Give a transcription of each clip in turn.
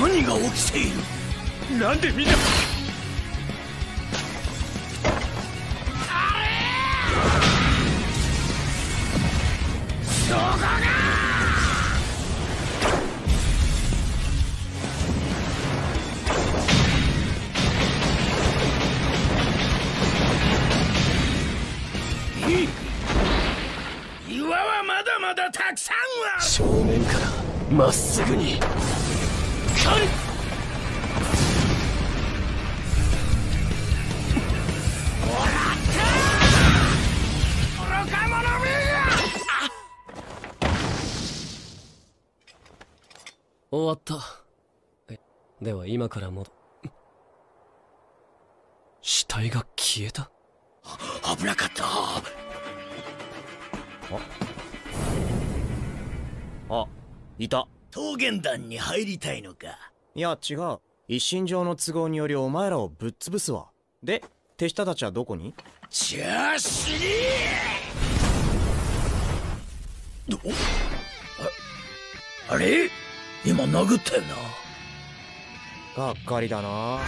何が起きている？なんでみんな？そこが。岩はまだまだたくさんは正面からまっすぐに。終わった。えでは今から戻死体が消えた。危なかった。あいた桃源団に入りたいのか？いや違う。一身上の都合によりお前らをぶっ潰すわ。で手下たちはどこに？ああれ？今殴ったよな。がっかりだな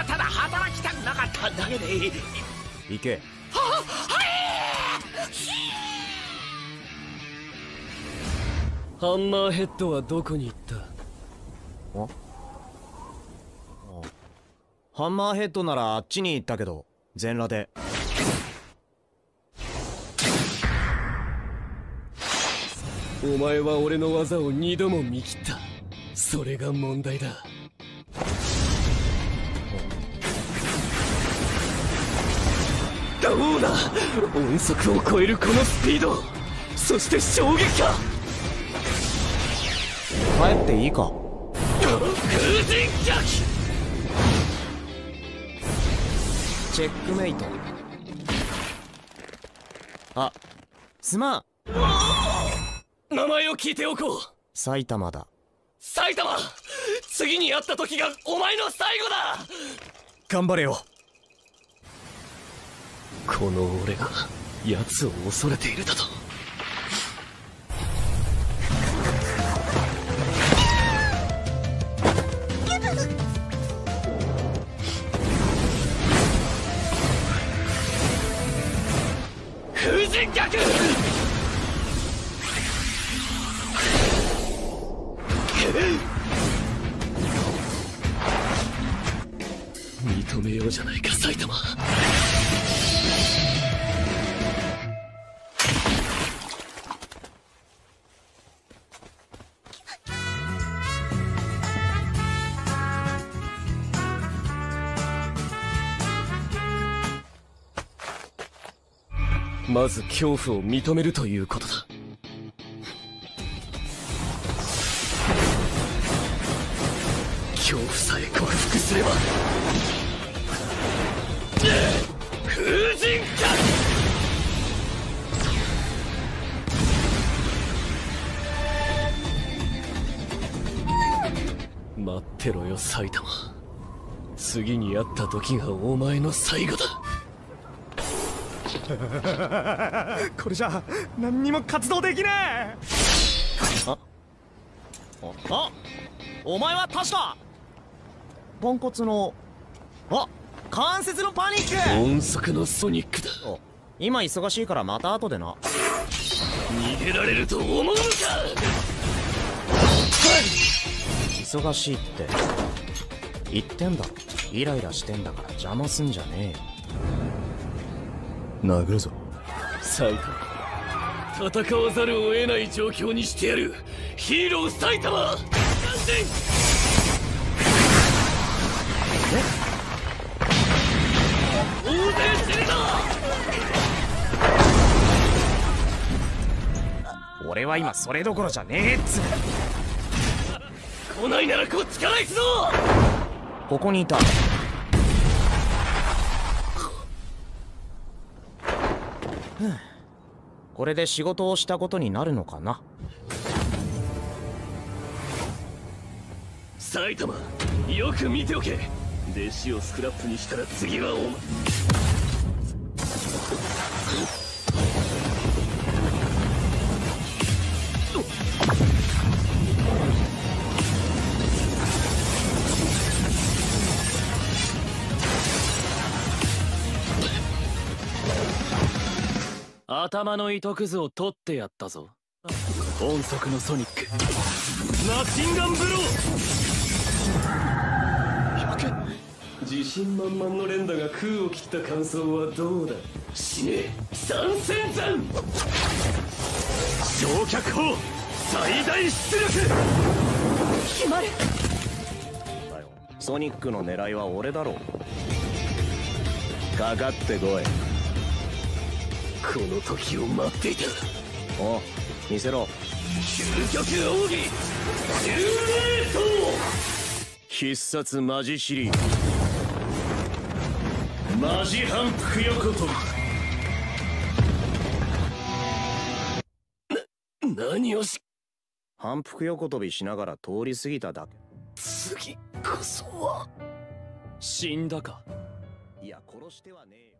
はただ働きたくなかっただけで行け。ハンマーヘッドはどこに行った？ハンマーヘッドならあっちに行ったけど全裸で。お前は俺の技を二度も見切った。それが問題だどうだ音速を超えるこのスピード。そして衝撃か帰っていいか。風神逆チェックメイト。あすまん。名前を聞いておこう。埼玉だ。埼玉。次に会った時がお前の最後だ。頑張れよこの俺が奴を恐れているだと。風神逆認めようじゃないか埼玉まず恐怖を認めるということだ。恐怖さえ克服すれば。風神か。待ってろよ埼玉。次に会った時がお前の最後だこれじゃ何にも活動できねえ。ああお前は確か。ポンコツのあ関節のパニック。音速のソニックだ。今忙しいからまた後でな。逃げられると思うのか。忙しいって。言ってんだろ。イライラしてんだから邪魔すんじゃねえよ殴るぞ。埼玉戦わざるを得ない状況にしてやる。ヒーロー埼玉!完全!大勢死ぬぞ!俺は今それどころじゃねえっつ来ないならこっちから行くぞ!ここにいたこれで仕事をしたことになるのかな？埼玉よく見ておけ。弟子をスクラップにしたら次はお前。頭の糸くずを取ってやったぞ。音速のソニック。マシンガンブロー。自信満々の連打が空を切った感想はどうだ？死ね。参戦山焼却砲最大出力。決まる。だよソニックの狙いは俺だろかかってこいこの時を待っていた。おう見せろ。究極奥義シューレート必殺マジシリー。マジ反復横跳び。な何をし反復横跳びしながら通り過ぎただ次こそは。死んだか。けいや殺してはねえよ